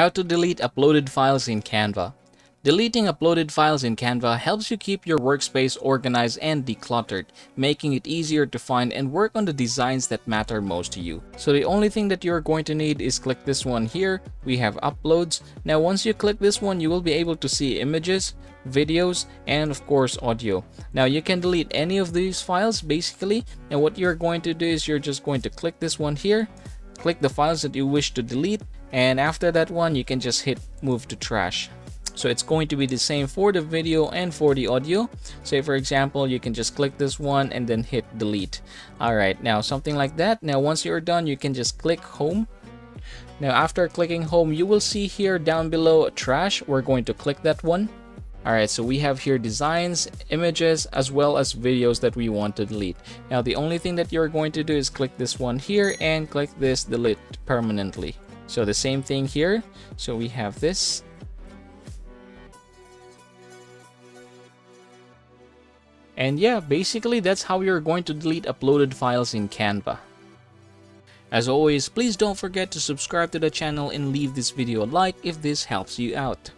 How to delete uploaded files in Canva. Deleting uploaded files in Canva helps you keep your workspace organized and decluttered, making it easier to find and work on the designs that matter most to you. So the only thing that you're going to need is click this one here. We have uploads. Now once you click this one, you will be able to see images, videos, and of course audio. Now you can delete any of these files basically. And what you're going to do is you're just going to click this one here, click the files that you wish to delete, and after that one you can just hit move to trash. So it's going to be the same for the video and for the audio. Say for example you can just click this one and then hit delete. All right now something like that. Now once you're done you can just click home. Now after clicking home you will see here down below trash we're going to click that one. Alright, so we have here designs, images, as well as videos that we want to delete. Now the only thing that you're going to do is click this one here and click this delete permanently. So the same thing here. So we have this. And yeah, basically that's how you're going to delete uploaded files in Canva. As always, please don't forget to subscribe to the channel and leave this video a like if this helps you out.